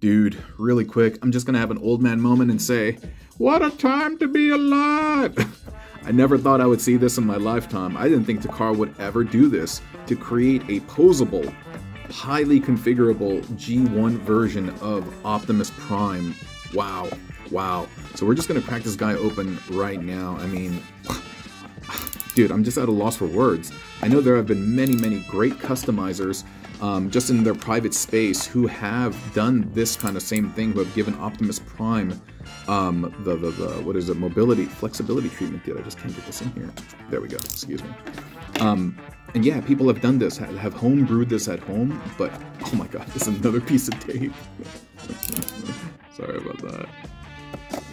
Dude, really quick, I'm just gonna have an old man moment and say, What a time to be alive! I never thought I would see this in my lifetime. I didn't think Takara would ever do this to create a posable, highly configurable G1 version of Optimus Prime. Wow, wow. So we're just gonna crack this guy open right now. I mean, dude, I'm just at a loss for words. I know there have been many, many great customizers um, just in their private space who have done this kind of same thing, who have given Optimus Prime um, the, the, the, what is it, mobility, flexibility treatment. Dude, I just can't get this in here. There we go, excuse me. Um, and yeah, people have done this, have, have home brewed this at home, but oh my god, this is another piece of tape. Sorry about that.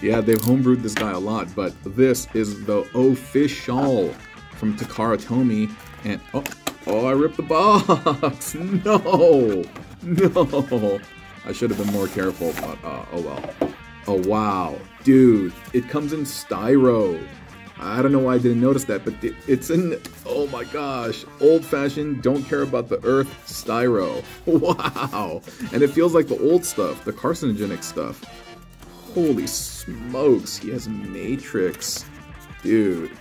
Yeah, they've homebrewed this guy a lot, but this is the official from Takara Tomy, and oh, Oh, I ripped the box! No! No! I should have been more careful, but uh, oh well. Oh wow. Dude, it comes in styro. I don't know why I didn't notice that, but it's in, oh my gosh, old-fashioned, don't care about the earth styro. Wow! And it feels like the old stuff, the carcinogenic stuff. Holy smokes, he has Matrix. Dude.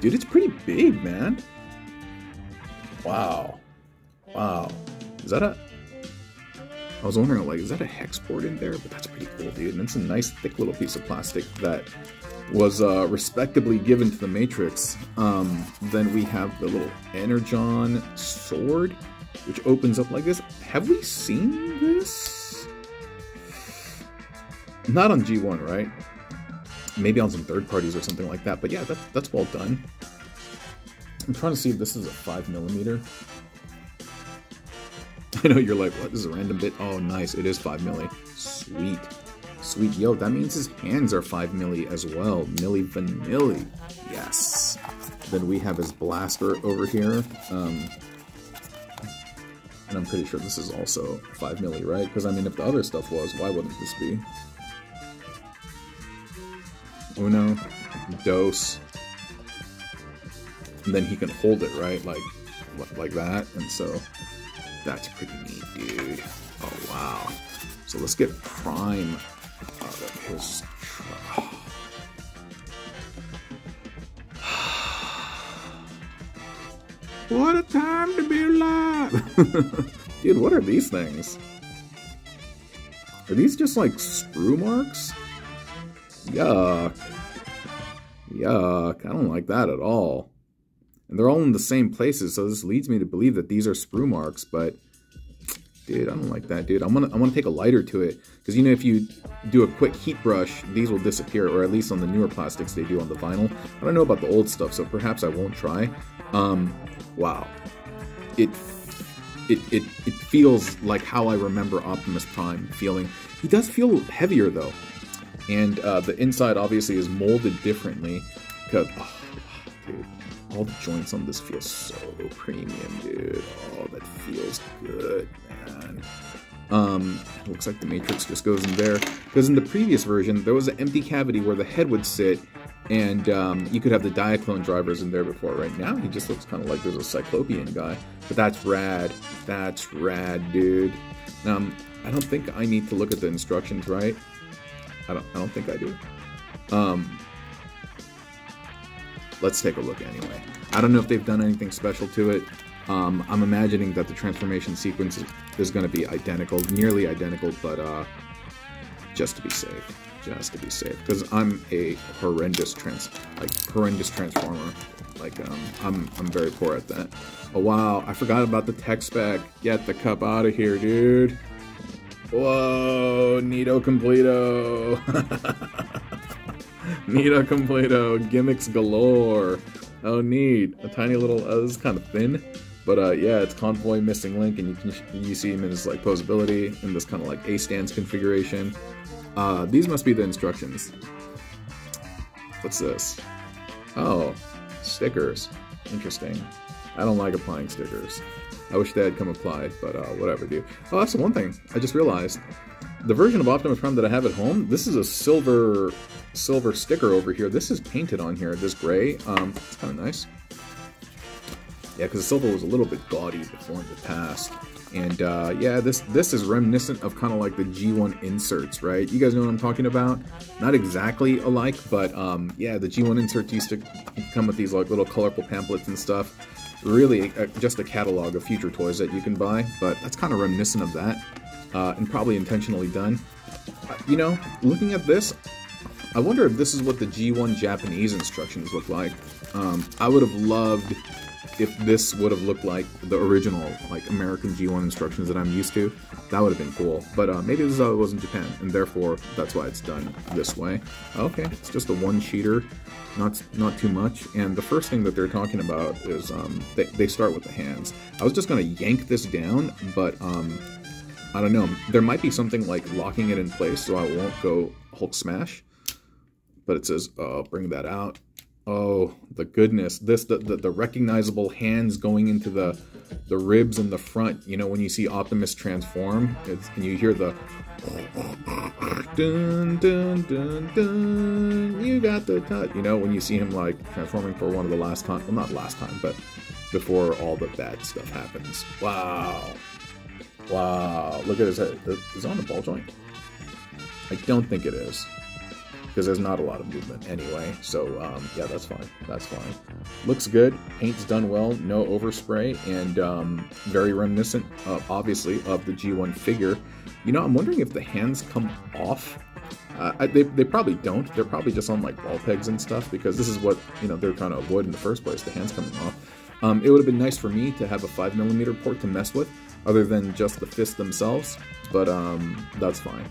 Dude, it's pretty big, man. Wow. Wow. Is that a... I was wondering, like, is that a hex board in there? But that's pretty cool, dude. And it's a nice, thick little piece of plastic that was uh, respectably given to the Matrix. Um, then we have the little Energon sword, which opens up like this. Have we seen this? Not on G1, right? Maybe on some third parties or something like that. But yeah, that's, that's well done. I'm trying to see if this is a 5 millimeter. I know you're like, what? This is a random bit. Oh, nice. It is 5 milli. Sweet. Sweet. Yo, that means his hands are 5 milli as well. Milli vanilli. Yes. Then we have his blaster over here. Um, and I'm pretty sure this is also 5 milli, right? Because, I mean, if the other stuff was, why wouldn't this be? Uno. Dos and then he can hold it right? Like like that and so that's pretty neat dude. Oh wow. So let's get prime out of his truck. what a time to be alive! Dude what are these things? Are these just like screw marks? Yuck. Yuck. I don't like that at all and they're all in the same places, so this leads me to believe that these are sprue marks, but dude, I don't like that, dude. I'm gonna I want to take a lighter to it because you know if you do a quick heat brush, these will disappear, or at least on the newer plastics they do on the vinyl. I don't know about the old stuff, so perhaps I won't try. Um, wow, it it it it feels like how I remember Optimus Prime feeling. He does feel heavier though, and uh, the inside obviously is molded differently because. Oh, all the joints on this feel so premium, dude. Oh, that feels good, man. Um, looks like the matrix just goes in there. Because in the previous version, there was an empty cavity where the head would sit, and um, you could have the Diaclone drivers in there before. Right now, he just looks kind of like there's a Cyclopean guy. But that's rad. That's rad, dude. Um, I don't think I need to look at the instructions, right? I don't, I don't think I do. Um, let's take a look anyway. I don't know if they've done anything special to it. Um, I'm imagining that the transformation sequence is going to be identical, nearly identical, but uh, just to be safe, just to be safe, because I'm a horrendous trans, like horrendous transformer. Like um, I'm, I'm very poor at that. Oh wow, I forgot about the tech spec. Get the cup out of here, dude. Whoa, Nito Completo. Nito Completo, gimmicks galore. Oh, neat. A tiny little, uh, this is kind of thin. But uh, yeah, it's Convoy Missing Link, and you can you see him in his like posability in this kind of like A stance configuration. Uh, these must be the instructions. What's this? Oh, stickers. Interesting. I don't like applying stickers. I wish they had come applied, but uh, whatever, dude. Oh, that's the one thing I just realized the version of Optimus Prime that I have at home, this is a silver silver sticker over here. This is painted on here, this gray. Um, it's kind of nice. Yeah, because the silver was a little bit gaudy before in the past. And uh, yeah, this this is reminiscent of kind of like the G1 inserts, right? You guys know what I'm talking about? Not exactly alike, but um, yeah, the G1 inserts used to come with these like little colorful pamphlets and stuff. Really, uh, just a catalog of future toys that you can buy, but that's kind of reminiscent of that, uh, and probably intentionally done. Uh, you know, looking at this, I wonder if this is what the G1 Japanese instructions look like. Um, I would have loved if this would have looked like the original, like American G1 instructions that I'm used to, that would have been cool. But uh, maybe this is how it was in Japan, and therefore that's why it's done this way. Okay, it's just a one-sheeter, not not too much. And the first thing that they're talking about is um, they, they start with the hands. I was just gonna yank this down, but um, I don't know. There might be something like locking it in place so I won't go Hulk smash. But it says, uh, bring that out. Oh, the goodness. This, the, the, the, recognizable hands going into the the ribs in the front. You know, when you see Optimus transform, and you hear the dun, dun, dun, dun, you got the cut. You know, when you see him, like, transforming for one of the last time, well, not last time, but before all the bad stuff happens. Wow. Wow. Look at his head. Is it on the ball joint? I don't think it is because there's not a lot of movement anyway. So um, yeah, that's fine. That's fine. Looks good. Paint's done well. No overspray and um, very reminiscent, uh, obviously, of the G1 figure. You know, I'm wondering if the hands come off. Uh, they, they probably don't. They're probably just on like ball pegs and stuff because this is what you know they're trying to avoid in the first place. The hands coming off. Um, it would have been nice for me to have a five millimeter port to mess with, other than just the fists themselves. But um, that's fine.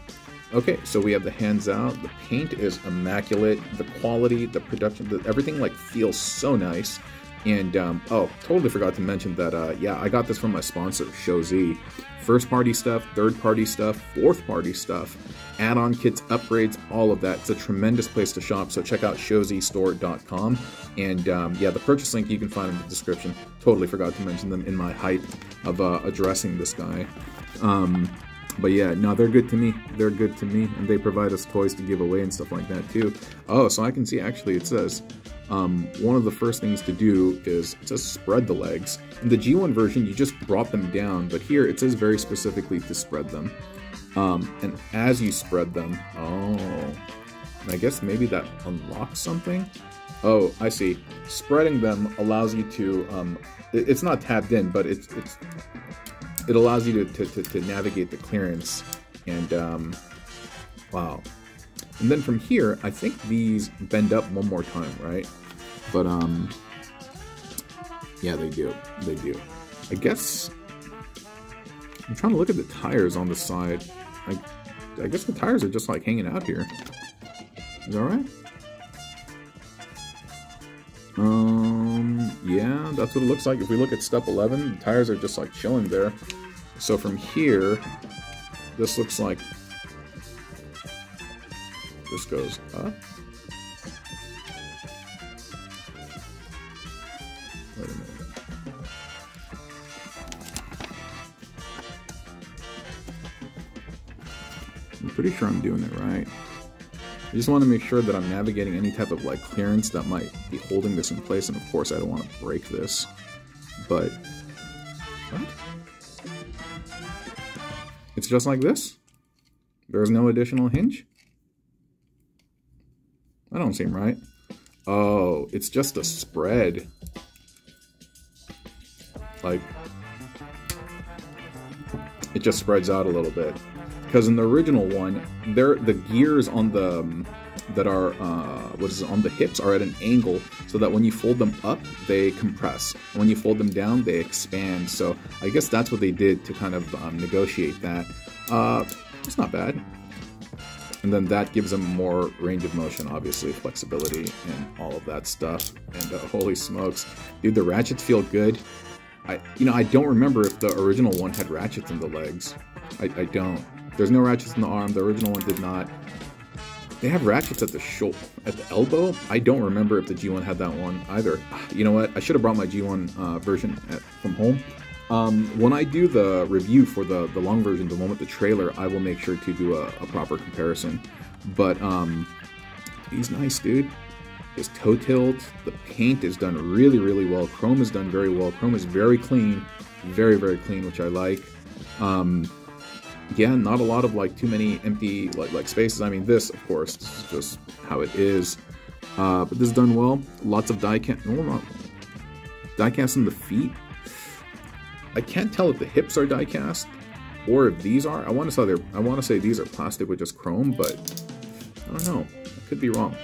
Okay, so we have the hands out. The paint is immaculate. The quality, the production, the, everything like feels so nice. And um, oh, totally forgot to mention that. Uh, yeah, I got this from my sponsor, ShowZ. First party stuff, third party stuff, fourth party stuff, add-on kits, upgrades, all of that. It's a tremendous place to shop. So check out showzstore.com. And um, yeah, the purchase link you can find in the description. Totally forgot to mention them in my hype of uh, addressing this guy. Um, but yeah, no, they're good to me. They're good to me, and they provide us toys to give away and stuff like that too. Oh, so I can see actually it says um, one of the first things to do is it says spread the legs. In the G1 version, you just brought them down, but here it says very specifically to spread them. Um, and as you spread them, oh, I guess maybe that unlocks something. Oh, I see. Spreading them allows you to. Um, it's not tabbed in, but it's it's it allows you to, to, to, navigate the clearance and um, wow. And then from here I think these bend up one more time right? But um yeah they do. They do. I guess I'm trying to look at the tires on the side. I, I guess the tires are just like hanging out here. Is that right yeah, that's what it looks like. If we look at step 11, the tires are just like chilling there. So from here, this looks like this goes up. Wait a minute. I'm pretty sure I'm doing it right. I just want to make sure that I'm navigating any type of like clearance that might be holding this in place, and of course I don't want to break this. But, what? It's just like this? There's no additional hinge? That don't seem right. Oh, it's just a spread. Like, it just spreads out a little bit. Because in the original one, there the gears on the um, that are uh, what is it, on the hips are at an angle, so that when you fold them up, they compress. when you fold them down, they expand. So I guess that's what they did to kind of um, negotiate that. Uh, it's not bad. And then that gives them more range of motion, obviously, flexibility, and all of that stuff. And uh, holy smokes, dude, the ratchets feel good. I, you know, I don't remember if the original one had ratchets in the legs. I, I don't. There's no ratchets in the arm. The original one did not. They have ratchets at the shoulder, at the elbow. I don't remember if the G1 had that one either. You know what? I should have brought my G1 uh, version at, from home. Um, when I do the review for the, the long version, the one with the trailer, I will make sure to do a, a proper comparison. But um, he's nice, dude. His toe tilt, the paint is done really, really well. Chrome is done very well. Chrome is very clean, very, very clean, which I like. Um, yeah, not a lot of like too many empty like like spaces. I mean, this of course is just how it is. Uh, but this is done well. Lots of die cast. No, not die cast in the feet. I can't tell if the hips are die cast or if these are. I want to say they're. I want to say these are plastic with just chrome, but I don't know. I could be wrong.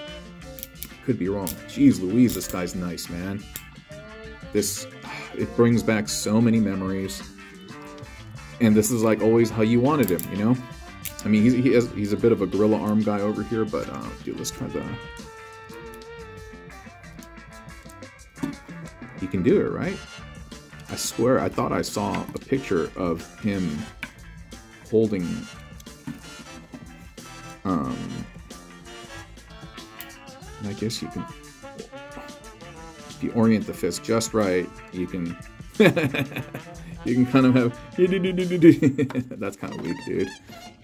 Could be wrong. Jeez Louise, this guy's nice, man. This, it brings back so many memories. And this is like always how you wanted him, you know? I mean, he's, he has, he's a bit of a gorilla arm guy over here, but, uh, dude, let's try the... He can do it, right? I swear, I thought I saw a picture of him holding um I guess you can if you orient the fist just right, you can you can kind of have that's kind of weak, dude.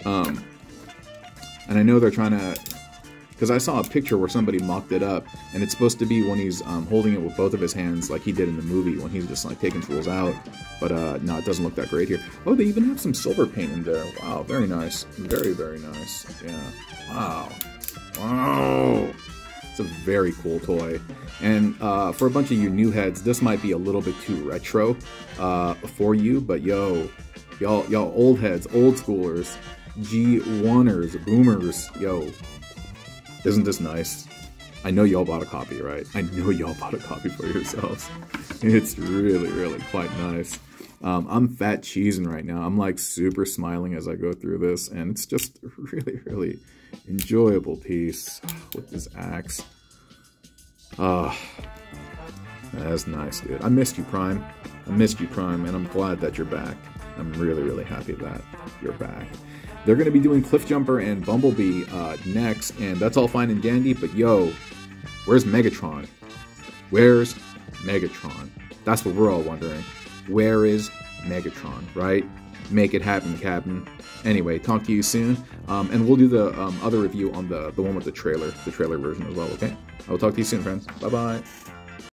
Um and I know they're trying to because I saw a picture where somebody mocked it up, and it's supposed to be when he's um, holding it with both of his hands, like he did in the movie, when he's just like taking tools out. But uh, no, it doesn't look that great here. Oh, they even have some silver paint in there. Wow, very nice. Very, very nice. Yeah. Wow. Wow. It's a very cool toy. And uh, for a bunch of you new heads, this might be a little bit too retro uh, for you, but yo, y'all, y'all old heads, old schoolers, G1ers, boomers, yo, isn't this nice? I know y'all bought a copy, right? I know y'all bought a copy for yourselves. It's really, really quite nice. Um, I'm fat cheesing right now. I'm like super smiling as I go through this, and it's just really, really enjoyable piece with this axe. Ah, that's nice, dude. I missed you, Prime. I missed you, Prime, and I'm glad that you're back. I'm really, really happy that you're back. They're going to be doing Cliffjumper and Bumblebee uh, next, and that's all fine and dandy, but yo, where's Megatron? Where's Megatron? That's what we're all wondering. Where is Megatron, right? Make it happen, Captain. Anyway, talk to you soon, um, and we'll do the um, other review on the, the one with the trailer, the trailer version as well, okay? I will talk to you soon, friends. Bye-bye.